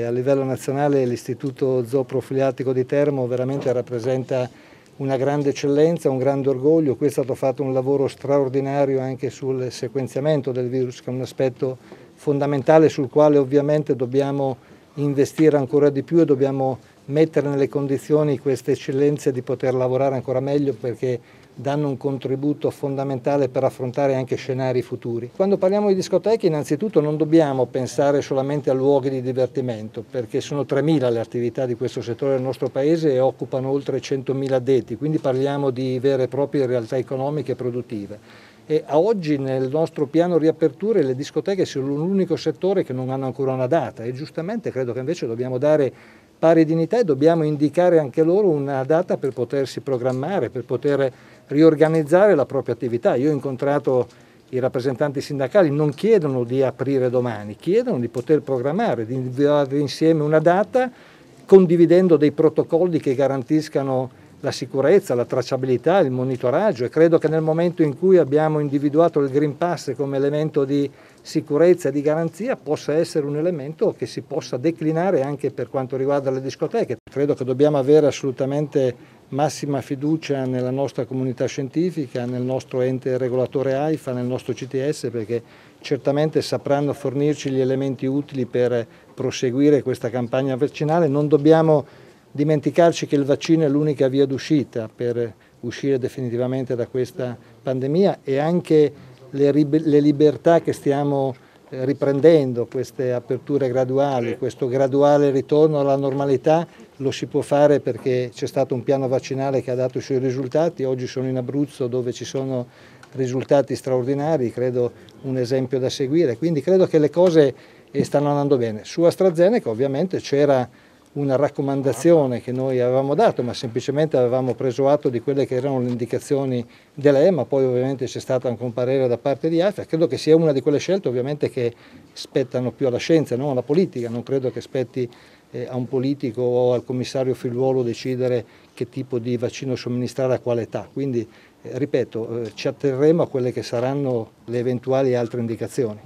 A livello nazionale l'istituto zooprofilattico di Termo veramente rappresenta una grande eccellenza, un grande orgoglio, qui è stato fatto un lavoro straordinario anche sul sequenziamento del virus che è un aspetto fondamentale sul quale ovviamente dobbiamo investire ancora di più e dobbiamo mettere nelle condizioni queste eccellenze di poter lavorare ancora meglio perché danno un contributo fondamentale per affrontare anche scenari futuri. Quando parliamo di discoteche innanzitutto non dobbiamo pensare solamente a luoghi di divertimento perché sono 3.000 le attività di questo settore nel nostro paese e occupano oltre 100.000 addetti, quindi parliamo di vere e proprie realtà economiche e produttive. E a oggi nel nostro piano riaperture le discoteche sono l'unico settore che non hanno ancora una data e giustamente credo che invece dobbiamo dare pari dignità e dobbiamo indicare anche loro una data per potersi programmare, per poter riorganizzare la propria attività. Io ho incontrato i rappresentanti sindacali, non chiedono di aprire domani, chiedono di poter programmare, di inviare insieme una data condividendo dei protocolli che garantiscano la sicurezza, la tracciabilità, il monitoraggio e credo che nel momento in cui abbiamo individuato il Green Pass come elemento di sicurezza e di garanzia possa essere un elemento che si possa declinare anche per quanto riguarda le discoteche. Credo che dobbiamo avere assolutamente massima fiducia nella nostra comunità scientifica, nel nostro ente regolatore AIFA, nel nostro CTS perché certamente sapranno fornirci gli elementi utili per proseguire questa campagna vaccinale. Non dobbiamo dimenticarci che il vaccino è l'unica via d'uscita per uscire definitivamente da questa pandemia e anche le, le libertà che stiamo eh, riprendendo, queste aperture graduali, questo graduale ritorno alla normalità lo si può fare perché c'è stato un piano vaccinale che ha dato i suoi risultati, oggi sono in Abruzzo dove ci sono risultati straordinari, credo un esempio da seguire, quindi credo che le cose eh, stanno andando bene. Su AstraZeneca ovviamente c'era una raccomandazione che noi avevamo dato, ma semplicemente avevamo preso atto di quelle che erano le indicazioni dell'EMA, poi ovviamente c'è stato anche un parere da parte di AFA, credo che sia una di quelle scelte ovviamente che spettano più alla scienza, non alla politica, non credo che spetti eh, a un politico o al commissario figliuolo decidere che tipo di vaccino somministrare a quale età, quindi eh, ripeto, eh, ci atterremo a quelle che saranno le eventuali altre indicazioni.